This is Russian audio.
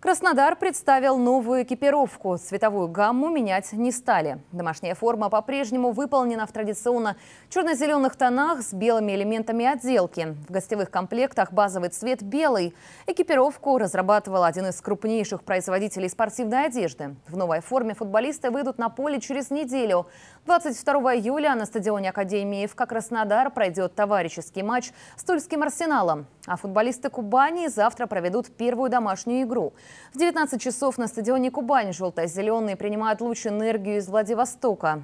Краснодар представил новую экипировку. Цветовую гамму менять не стали. Домашняя форма по-прежнему выполнена в традиционно черно-зеленых тонах с белыми элементами отделки. В гостевых комплектах базовый цвет белый. Экипировку разрабатывал один из крупнейших производителей спортивной одежды. В новой форме футболисты выйдут на поле через неделю. 22 июля на стадионе Академии ФК Краснодар пройдет товарищеский матч с Тульским арсеналом. А футболисты Кубани завтра проведут первую домашнюю игру. В 19 часов на стадионе Кубань желто-зеленые принимают луч энергию из Владивостока.